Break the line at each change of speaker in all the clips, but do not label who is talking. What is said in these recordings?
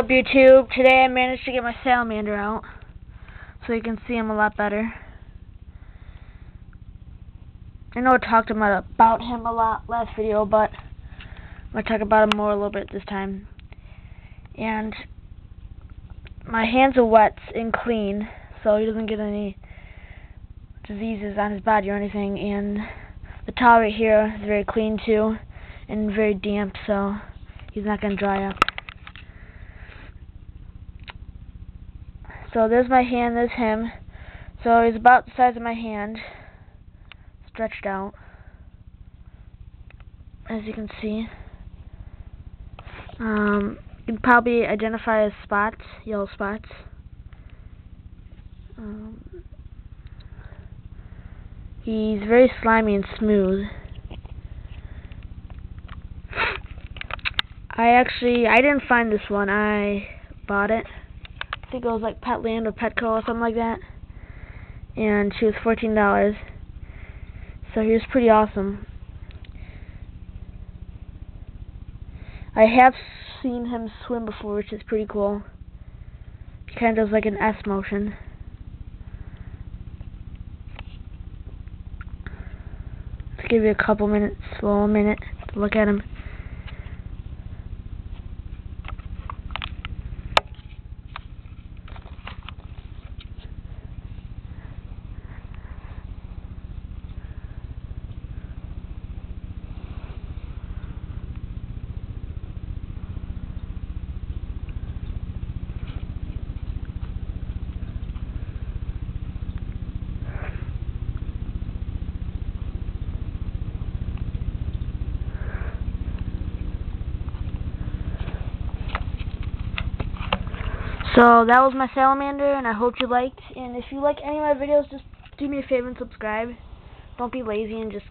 up YouTube? Today I managed to get my salamander out so you can see him a lot better. I know I talked about, him a lot last video, but I'm going to talk about him more a little bit this time. And my hands are wet and clean, so he doesn't get any diseases on his body or anything. And the towel right here is very clean too, and very damp, so he's not going to dry up. So there's my hand, there's him. So he's about the size of my hand, stretched out, as you can see. Um, you can probably identify as spots, yellow spots. Um, he's very slimy and smooth. I actually, I didn't find this one, I bought it. I think it was like Petland or Petco or something like that. And she was $14. So he was pretty awesome. I have seen him swim before, which is pretty cool. He kind of does like an S motion. Let's give you a couple minutes, well, a minute to look at him. So that was my salamander, and I hope you liked. And if you like any of my videos, just do me a favor and subscribe. Don't be lazy and just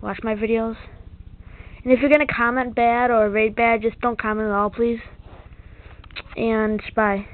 watch my videos. And if you're going to comment bad or rate bad, just don't comment at all, please. And bye.